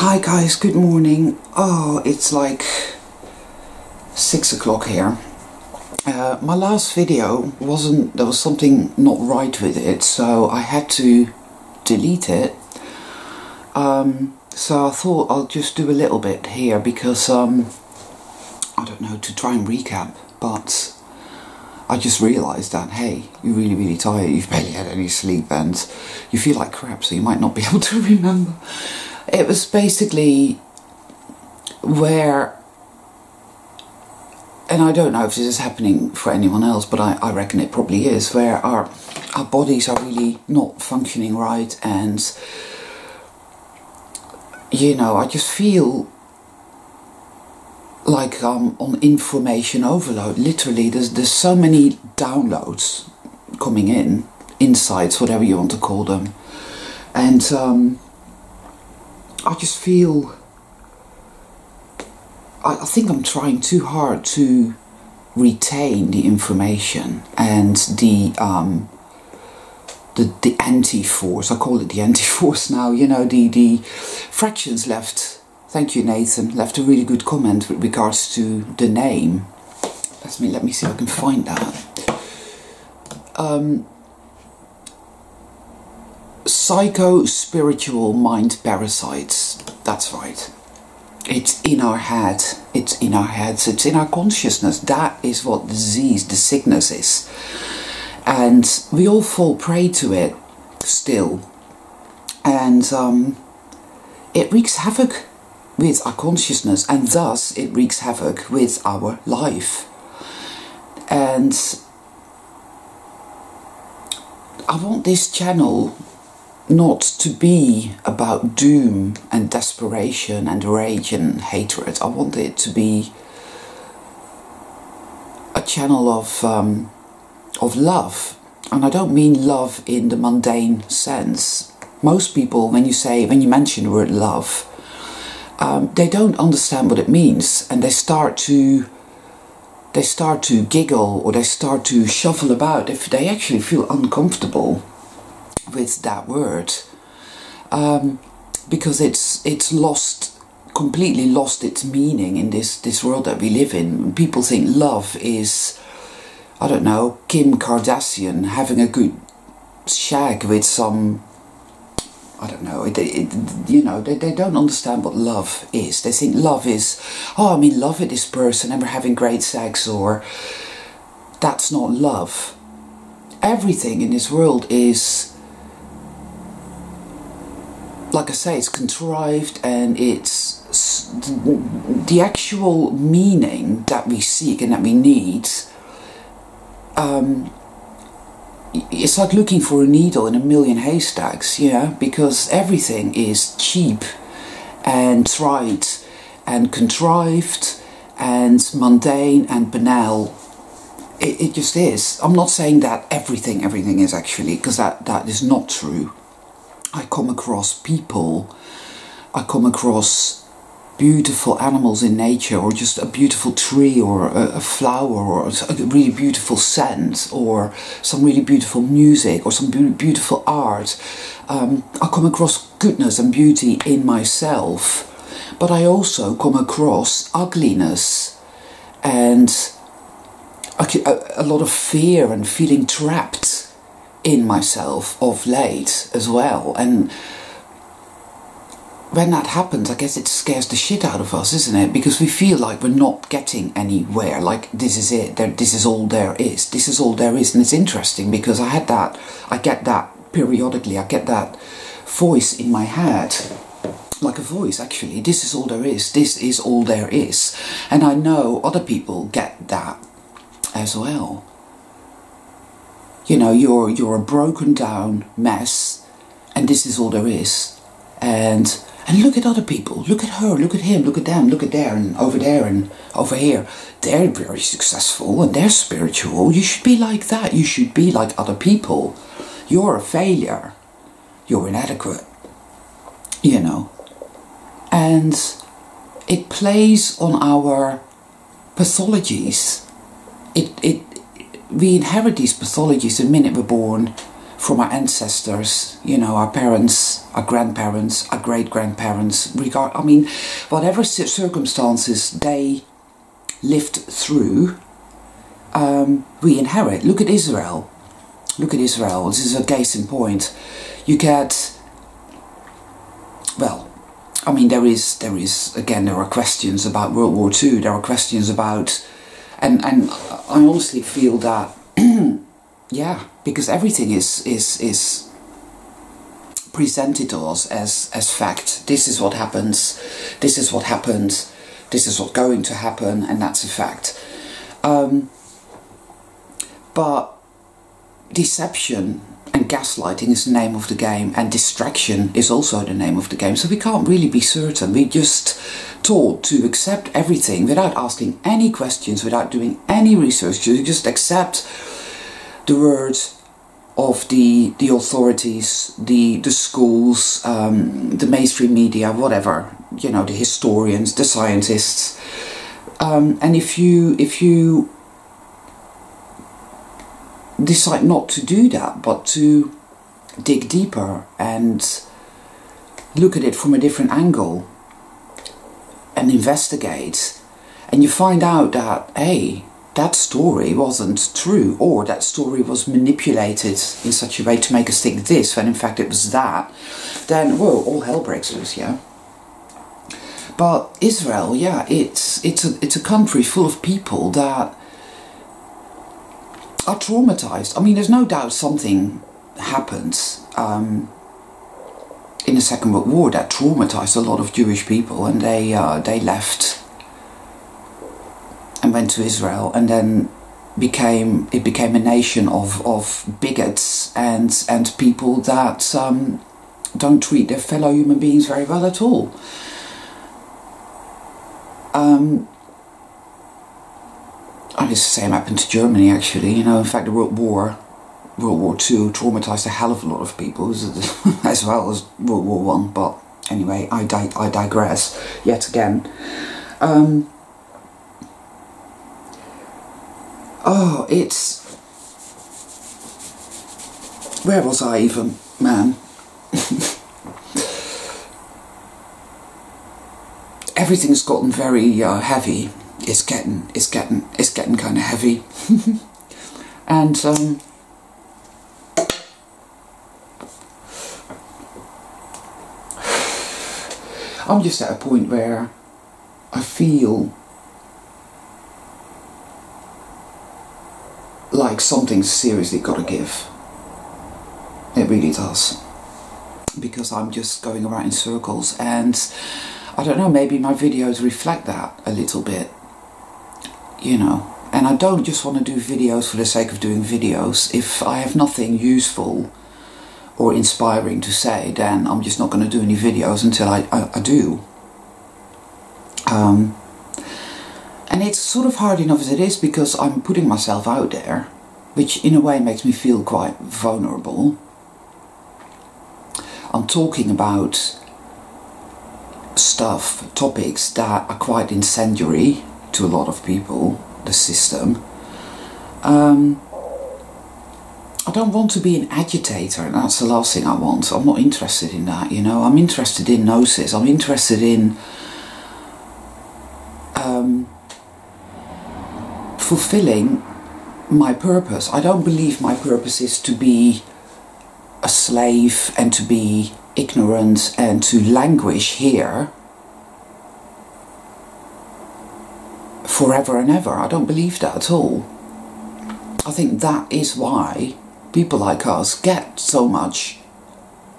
Hi guys, good morning. Oh, it's like six o'clock here. Uh, my last video wasn't, there was something not right with it, so I had to delete it. Um, so I thought I'll just do a little bit here because, um, I don't know, to try and recap, but I just realised that, hey, you're really, really tired, you've barely had any sleep and you feel like crap, so you might not be able to remember. It was basically where, and I don't know if this is happening for anyone else, but I, I reckon it probably is, where our, our bodies are really not functioning right and, you know, I just feel like I'm on information overload. Literally, there's there's so many downloads coming in, insights, whatever you want to call them, and um, I just feel. I, I think I'm trying too hard to retain the information and the um, the the anti-force. I call it the anti-force now. You know the the fractions left. Thank you, Nathan. Left a really good comment with regards to the name. Let me let me see if I can find that. Um, psycho spiritual mind parasites. That's right. It's in our head. It's in our heads. It's in our consciousness. That is what disease, the sickness is. And we all fall prey to it still. And um, it wreaks havoc with our consciousness and thus it wreaks havoc with our life. And I want this channel not to be about doom and desperation and rage and hatred. I want it to be a channel of um, of love, and I don't mean love in the mundane sense. Most people, when you say when you mention the word love, um, they don't understand what it means, and they start to they start to giggle or they start to shuffle about if they actually feel uncomfortable with that word um, because it's it's lost completely lost its meaning in this this world that we live in. People think love is I don't know Kim Kardashian having a good shag with some I don't know, it, it, you know, they, they don't understand what love is. They think love is, oh, I'm in love with this person and we're having great sex, or that's not love. Everything in this world is like I say, it's contrived and it's the actual meaning that we seek and that we need. Um, it's like looking for a needle in a million haystacks, you know, because everything is cheap and tried and contrived and mundane and banal. It, it just is. I'm not saying that everything, everything is actually, because that, that is not true. I come across people, I come across beautiful animals in nature, or just a beautiful tree, or a, a, flower, or a really beautiful scent, or some really beautiful music, or some be beautiful art. Um, I come across goodness and beauty in myself, but I also come across ugliness and a, a lot of fear and feeling trapped in myself of late as well. And when that happens, I guess it scares the shit out of us, isn't it? Because we feel like we're not getting anywhere. Like this is it. There, this is all there is. This is all there is, and it's interesting because I had that. I get that periodically. I get that voice in my head, like a voice. Actually, this is all there is. This is all there is, and I know other people get that as well you know you're you're a broken down mess and this is all there is. And and look at other people. Look at her. Look at him. Look at them. Look at there and over there and over here. They're very successful and they're spiritual. You should be like that. You should be like other people. You're a failure. You're inadequate. You know? And it plays on our pathologies. It it we inherit these pathologies the minute we're born. from our ancestors, you know, our parents, our grandparents, our great grandparents, regard, I mean, whatever circumstances they lived through, um, we inherit. Look at Israel. Look at Israel. This is a case in point. You get, well, I mean, there is, there is, again, there are questions about World War II. There are questions about, and, and I honestly feel that yeah, because everything is is is presented to us as as fact. This is what happens. This is what happened. This is what's going to happen, and that's a fact. Um, but deception and gaslighting is the name of the game, and distraction is also the name of the game. So we can't really be certain. We're just taught to accept everything without asking any questions, without doing any research. You just accept the words of the the authorities, the the schools, um, the mainstream media, whatever you know, the historians, the scientists, um, and if you if you decide not to do that, but to dig deeper and look at it from a different angle and investigate, and you find out that hey, that story wasn't true or that story was manipulated in such a way to make us think this when in fact it was that, then whoa, all hell breaks loose, yeah. But Israel, yeah, it's it's a it's a country full of people that are traumatized. I mean, there's no doubt something happened um, in the Second World War that traumatized a lot of Jewish people, and they uh, they left and went to Israel and then became it became a nation of, of bigots and and people that um, don't treat their fellow human beings very well at all. Um, and it's the same happened to Germany actually. You know, in fact, the World War, World War Two, traumatized a hell of a lot of people as well as World War One. But anyway, I di I digress yet again. Um, Oh, it's. Where was I even, man? Everything's gotten very uh, heavy. It's getting, it's getting, it's getting kind of heavy, and um, I'm just at a point where I feel like something's seriously got to give. It really does. Because I'm just going around in circles and I don't know, maybe my videos reflect that a little bit. You know, and I don't just want to do videos for the sake of doing videos. If I have nothing useful or inspiring to say, then I'm just not going to do any videos until I, I, I do. Um, and it's sort of hard enough as it is because I'm putting myself out there which in a way makes me feel quite vulnerable. I'm talking about stuff, topics that are quite incendiary to a lot of people, the system. Um, I don't want to be an agitator, and that's the last thing I want. I'm not interested in that, you know. I'm interested in gnosis. I'm interested in um, fulfilling my purpose. I don't believe my purpose is to be a slave and to be ignorant and to languish here forever and ever. I don't believe that at all. I think that is why people like us get so much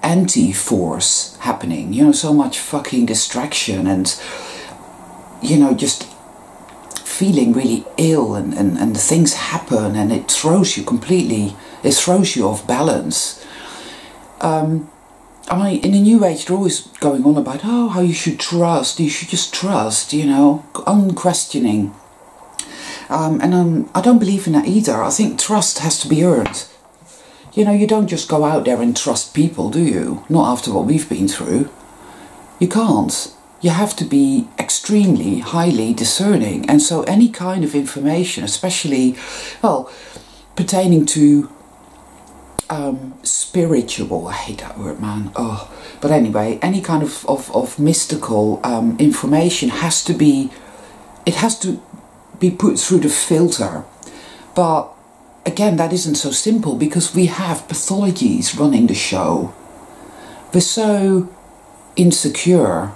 anti-force happening, you know, so much fucking distraction and, you know, just feeling really ill and, and, and things happen and it throws you completely, it throws you off balance. Um, I mean, in the new age, they're always going on about, oh, how you should trust, you should just trust, you know, unquestioning. Um, and um, I don't believe in that either. I think trust has to be earned. You know, you don't just go out there and trust people, do you? Not after what we've been through. You can't you have to be extremely highly discerning. And so any kind of information, especially, well, pertaining to um, spiritual, I hate that word, man. Oh, but anyway, any kind of of, of mystical um, information has to be, it has to be put through the filter. But again, that isn't so simple because we have pathologies running the show. We're so insecure.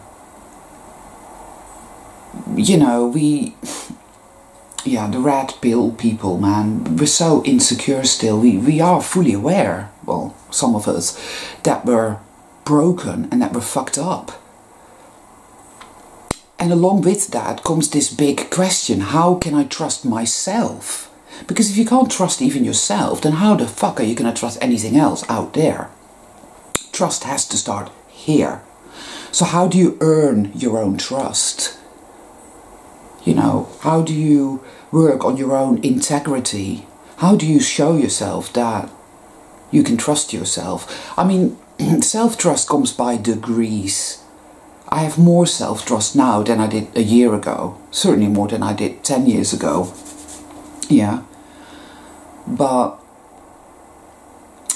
You know, we yeah, the red pill people, man, we're so insecure still. We, we are fully aware, well, some of us, that we're broken and that we're fucked up. And along with that comes this big question how can I trust myself? Because if you can't trust even yourself, then how the fuck are you going to trust anything else out there? Trust has to start here. So, how do you earn your own trust? You know, how do you work on your own integrity? How do you show yourself that you can trust yourself? I mean, self trust comes by degrees. I have more self trust now than I did a year ago, certainly more than I did 10 years ago. Yeah. But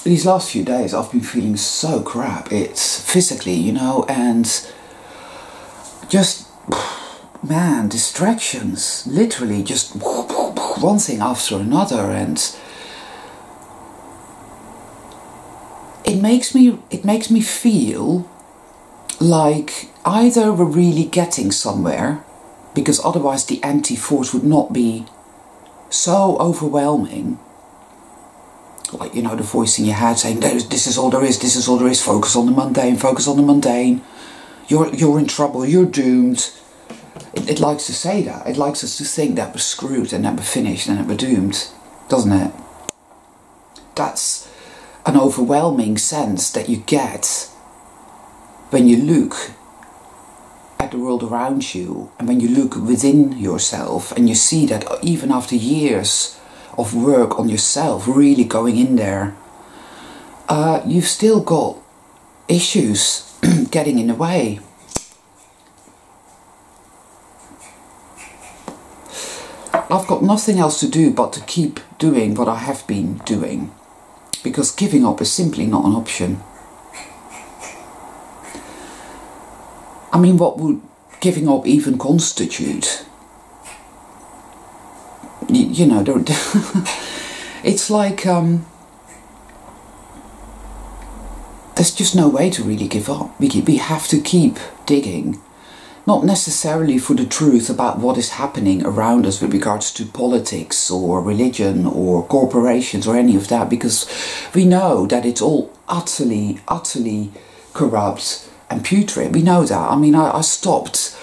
these last few days I've been feeling so crap. It's physically, you know, and just man, distractions, literally just one thing after another, and it makes me it makes me feel like either we're really getting somewhere, because otherwise the anti-force would not be so overwhelming. Like you know, the voice in your head saying, "This is all there is. This is all there is. Focus on the mundane. Focus on the mundane. You're you're in trouble. You're doomed." It, likes to say that. It likes us to think that we're screwed and that we're finished and that we're doomed, doesn't it? That's an overwhelming sense that you get when you look at the world around you and when you look within yourself and you see that even after years of work on yourself, really going in there, uh, you've still got issues getting in the way. I've got nothing else to do but to keep doing what I have been doing because giving up is simply not an option. I mean, what would giving up even constitute? You, you know, don't. it's like um, there's just no way to really give up. We, we have to keep digging not necessarily for the truth about what is happening around us with regards to politics or religion or corporations or any of that, because we know that it's all utterly, utterly corrupt and putrid. We know that. I mean, I, I stopped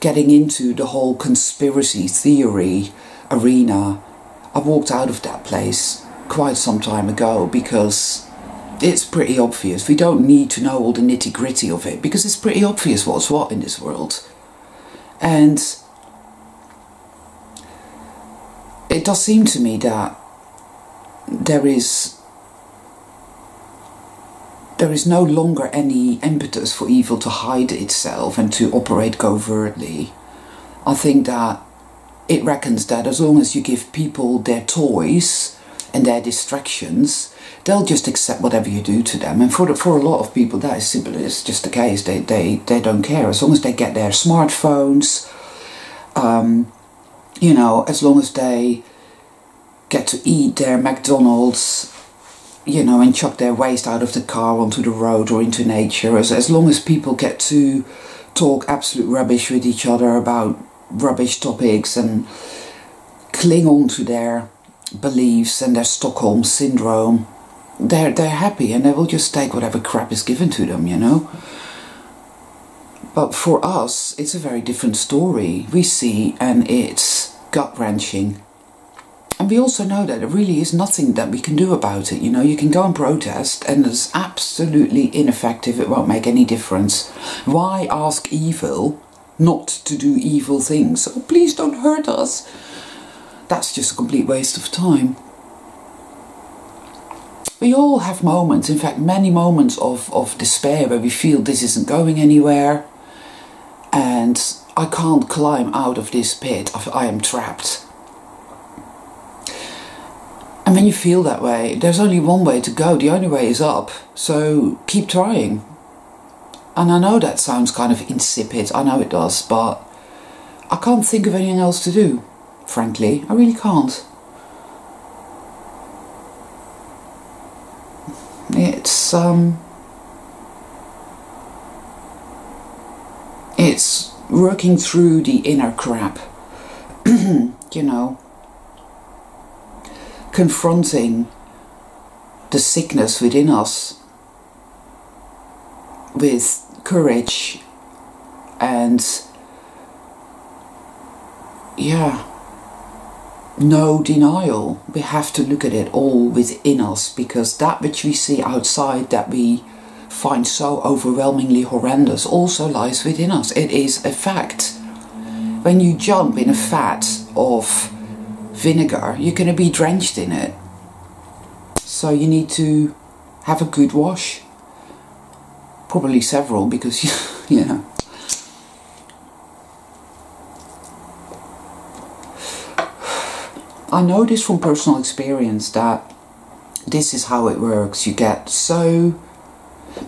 getting into the whole conspiracy theory arena. I walked out of that place quite some time ago because it's pretty obvious. We don't need to know all the nitty gritty of it because it's pretty obvious what's what in this world. And it does seem to me that there is there is no longer any impetus for evil to hide itself and to operate covertly. I think that it reckons that as long as you give people their toys and their distractions, they'll just accept whatever you do to them. And for for a lot of people, that is simply it's just the case. They they they don't care as long as they get their smartphones. Um, you know, as long as they get to eat their McDonald's, you know, and chuck their waste out of the car onto the road or into nature. As as long as people get to talk absolute rubbish with each other about rubbish topics and cling on to their beliefs and their Stockholm syndrome they're they're happy and they will just take whatever crap is given to them, you know. But for us, it's a very different story. We see, and it's gut wrenching. And we also know that there really is nothing that we can do about it. You know, you can go and protest, and it's absolutely ineffective. It won't make any difference. Why ask evil not to do evil things? Oh, please don't hurt us. That's just a complete waste of time. We all have moments, in fact, many moments of, of despair where we feel this isn't going anywhere and I can't climb out of this pit, I am trapped. And when you feel that way, there's only one way to go. The only way is up. So keep trying. And I know that sounds kind of insipid. I know it does, but I can't think of anything else to do. Frankly, I really can't. It's um it's working through the inner crap. you know, confronting the sickness within us with courage and yeah no denial we have to look at it all within us because that which we see outside that we find so overwhelmingly horrendous also lies within us it is a fact when you jump in a fat of vinegar, you're going to be drenched in it. So you need to have a good wash. Probably several because, you know. I know this from personal experience that this is how it works. You get so.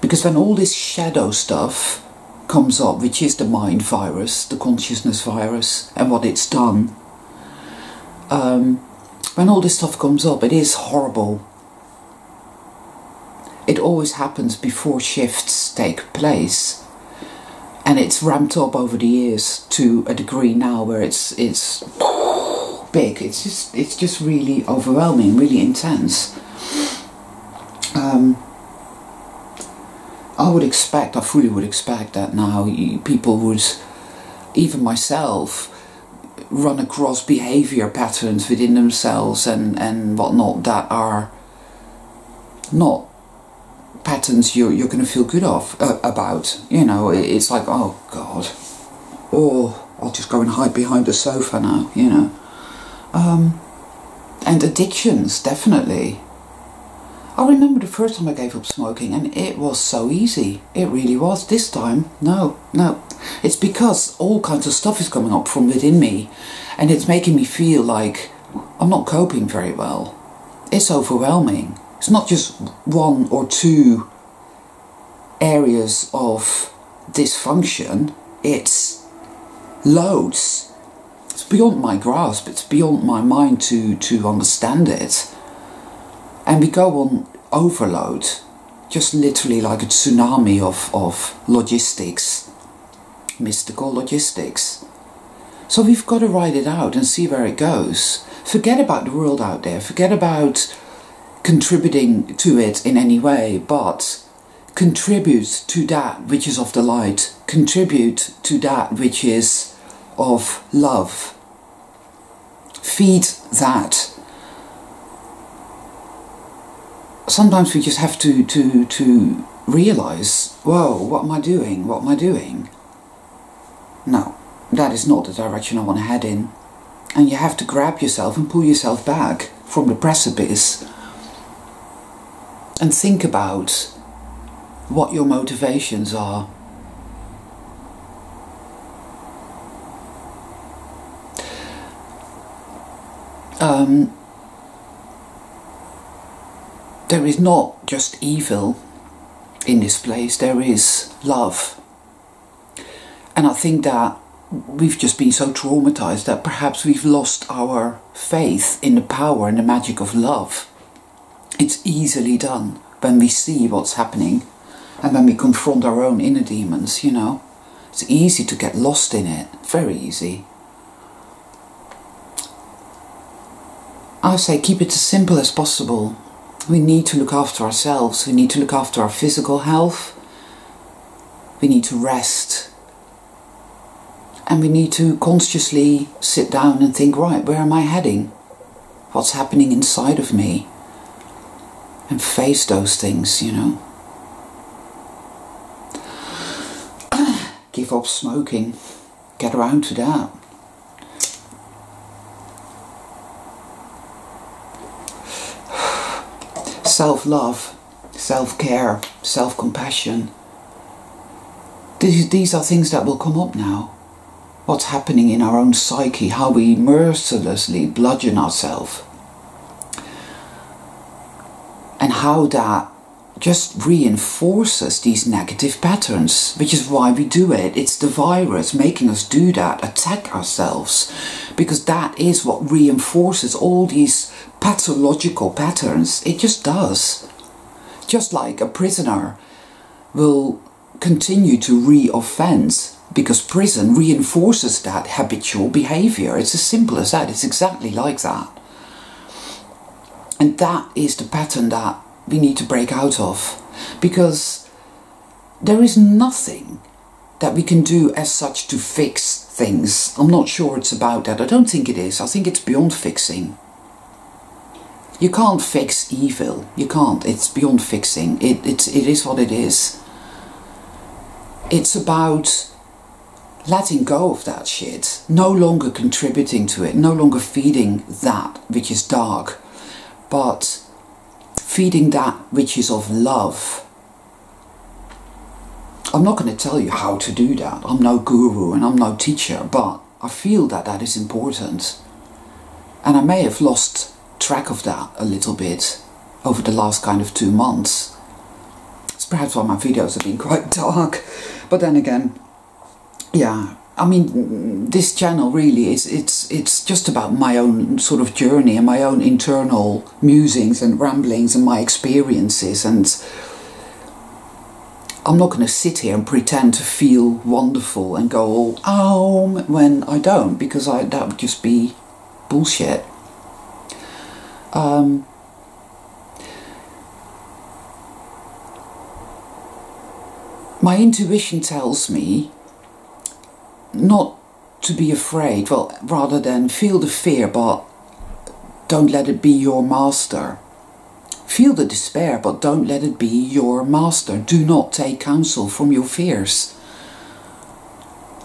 Because when all this shadow stuff comes up, which is the mind virus, the consciousness virus, and what it's done, um, when all this stuff comes up, it is horrible. It always happens before shifts take place, and it's ramped up over the years to a degree now where it's it's big. It's just it's just really overwhelming, really intense. Um, I would expect, I fully would expect that now people would, even myself, run across behavior patterns within themselves and, and whatnot that are not patterns you're, you're going to feel good of uh, about. You know, it's like, oh God, or I'll just go and hide behind the sofa now, you know. Um, and addictions, definitely. I remember the first time I gave up smoking and it was so easy. It really was. This time, no, no. It's because all kinds of stuff is coming up from within me and it's making me feel like I'm not coping very well. It's overwhelming. It's not just one or two areas of dysfunction, it's loads. It's beyond my grasp, it's beyond my mind to, to understand it and we go on overload, just literally like a tsunami of, of logistics, mystical logistics. So we've got to ride it out and see where it goes. Forget about the world out there, forget about contributing to it in any way, but contribute to that which is of the light, contribute to that which is of love. Feed that sometimes we just have to, to, to realize, whoa, what am I doing? What am I doing? No, that is not the direction I want to head in. And you have to grab yourself and pull yourself back from the precipice and think about what your motivations are. Um, there is not just evil in this place, there is love. And I think that we've just been so traumatized that perhaps we've lost our faith in the power and the magic of love. It's easily done when we see what's happening and when we confront our own inner demons, you know. It's easy to get lost in it, very easy. I say keep it as simple as possible we need to look after ourselves, we need to look after our physical health, we need to rest, and we need to consciously sit down and think, right, where am I heading? What's happening inside of me? And face those things, you know. Give up smoking, get around to that. Self love, self care, self compassion. These, these are things that will come up now. What's happening in our own psyche, how we mercilessly bludgeon ourselves. and how that just reinforces these negative patterns, which is why we do it. It's the virus making us do that, attack ourselves, because that is what reinforces all these pathological patterns. It just does. Just like a prisoner will continue to re-offend because prison reinforces that habitual behavior. It's as simple as that. It's exactly like that. And that is the pattern that we need to break out of because there is nothing that we can do as such to fix things. I'm not sure it's about that. I don't think it is. I think it's beyond fixing. You can't fix evil. You can't. It's beyond fixing. It, it's, it is what it is. It's about letting go of that shit, no longer contributing to it, no longer feeding that which is dark, but feeding that which is of love. I'm not going to tell you how to do that. I'm no guru and I'm no teacher, but I feel that that is important. And I may have lost track of that a little bit over the last kind of two months. It's perhaps why my videos have been quite dark. But then again, yeah, I mean, this channel really is, it's, it's just about my own sort of journey and my own internal musings and ramblings and my experiences and I'm not going to sit here and pretend to feel wonderful and go all oh when I don't because I, that would just be bullshit. Um, my intuition tells me not to be afraid, well, rather than feel the fear, but don't let it be your master. Feel the despair, but don't let it be your master. Do not take counsel from your fears.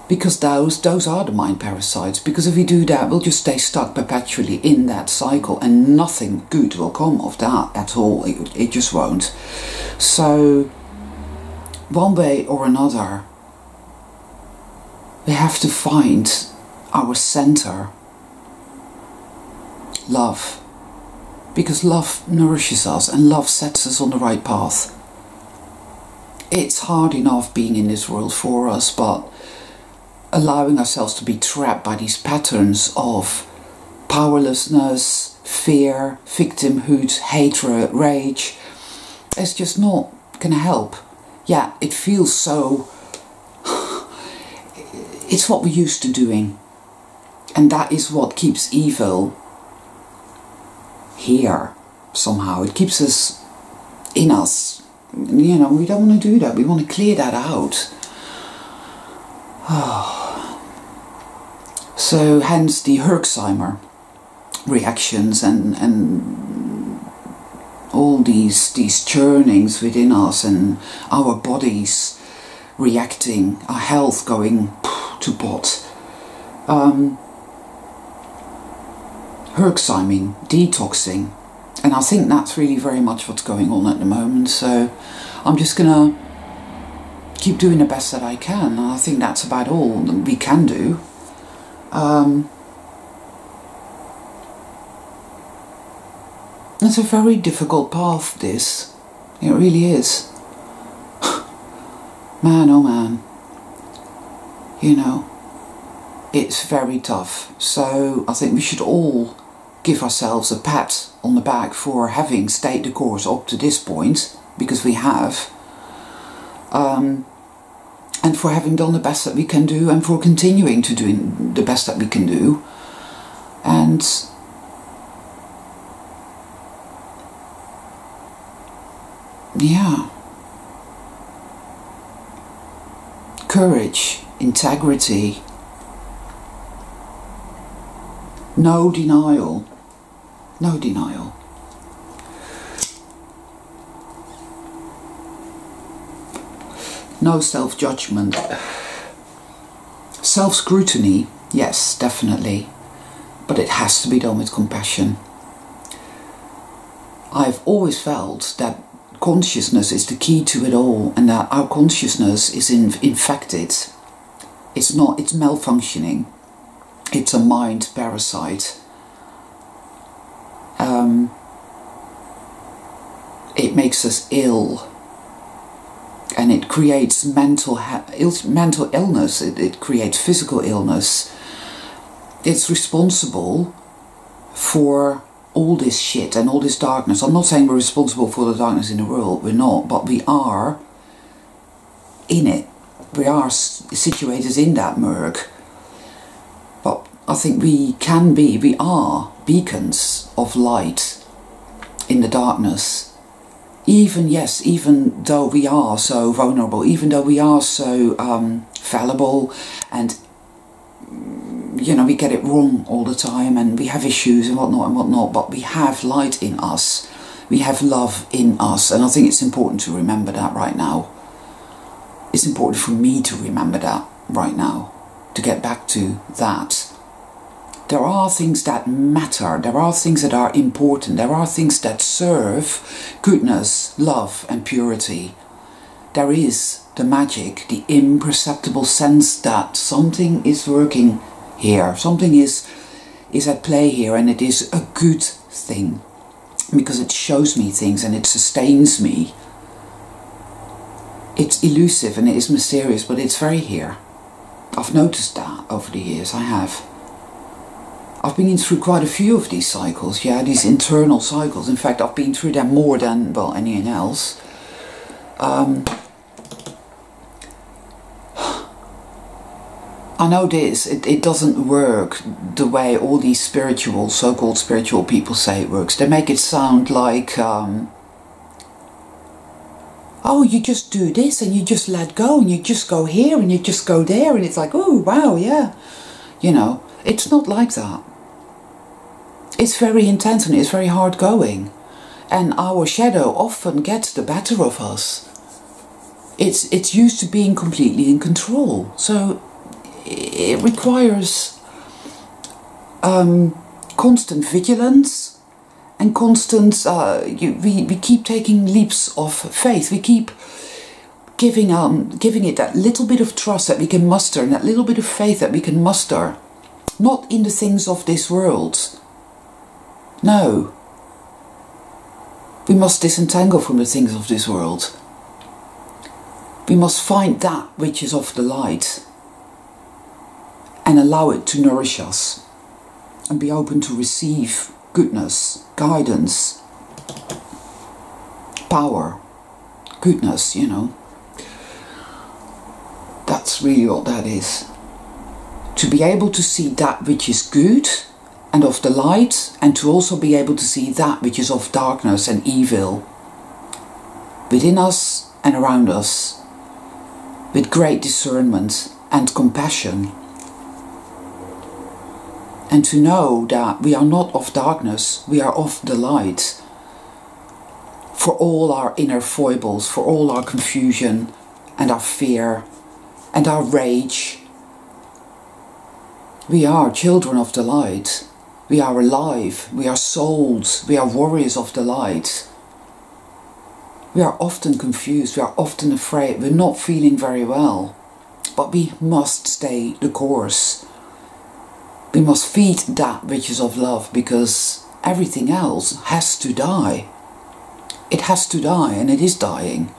Because those, those are the mind parasites. Because if we do that, we'll just stay stuck perpetually in that cycle and nothing good will come of that at all. It, it just won't. So, one way or another, we have to find our center love because love nourishes us and love sets us on the right path it's hard enough being in this world for us but allowing ourselves to be trapped by these patterns of powerlessness fear victimhood hatred rage it's just not gonna help yeah it feels so it's what we're used to doing. And that is what keeps evil here somehow. It keeps us in us. You know, we don't want to do that. We want to clear that out. Oh. So hence the Herxheimer reactions and, and all these these churnings within us and our bodies reacting, our health going to pot. Um, detoxing, and I think that's really very much what's going on at the moment. So I'm just gonna keep doing the best that I can. And I think that's about all that we can do. Um, it's a very difficult path, this. It really is. man, oh man you know, it's very tough. So I think we should all give ourselves a pat on the back for having stayed the course up to this point, because we have. Um, and for having done the best that we can do and for continuing to do the best that we can do. And yeah. Courage integrity, no denial, no denial. No self judgment. Self scrutiny, yes, definitely, but it has to be done with compassion. I've always felt that consciousness is the key to it all and that our consciousness is in, infected it's not, it's malfunctioning. It's a mind parasite. Um, it makes us ill creates mental mental illness it, it creates physical illness it's responsible for all this shit and all this darkness. I'm not saying we're responsible for the darkness in the world we're not but we are in it. We are situated in that murk. But i think we can be we are beacons of light in the darkness even yes, even though we are so vulnerable, even though we are so um, fallible, and you know we get it wrong all the time, and we have issues and whatnot and whatnot, but we have light in us, we have love in us, and I think it's important to remember that right now. It's important for me to remember that right now, to get back to that there are things that matter, there are things that are important, there are things that serve goodness, love, and purity. There is the magic, the imperceptible sense that something is working here, something is, is at play here, and it is a good thing because it shows me things and it sustains me. It's elusive and it is mysterious, but it's very here. I've noticed that over the years, I have. I've been through quite a few of these cycles, yeah, these internal cycles. In fact, I've been through them more than, well, anyone else. Um, I know this, it, it doesn't work the way all these spiritual, so-called spiritual people say it works. They make it sound like, um, oh, you just do this and you just let go and you just go here and you just go there and it's like, oh, wow, yeah. You know, it's not like that. It's very intense and it's very hard going. And our shadow often gets the better of us. It's, it's used to being completely in control. So it requires um, constant vigilance and constant, uh, you, we, we keep taking leaps of faith. We keep giving, um, giving it that little bit of trust that we can muster and that little bit of faith that we can muster not in the things of this world. No. We must disentangle from the things of this world. We must find that which is of the light and allow it to nourish us and be open to receive goodness, guidance, power, goodness, you know. That's really what that is to be able to see that which is good and of the light, and to also be able to see that which is of darkness and evil within us and around us with great discernment and compassion. And to know that we are not of darkness, we are of the light. For all our inner foibles, for all our confusion and our fear and our rage we are children of the light. We are alive. We are souls. We are warriors of the light. We are often confused. We are often afraid. We're not feeling very well. But we must stay the course. We must feed that which is of love because everything else has to die. It has to die and it is dying.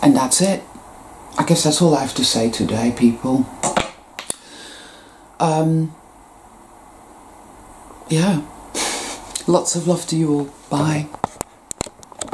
And that's it. I guess that's all I have to say today, people. Um, yeah. Lots of love to you all. Bye.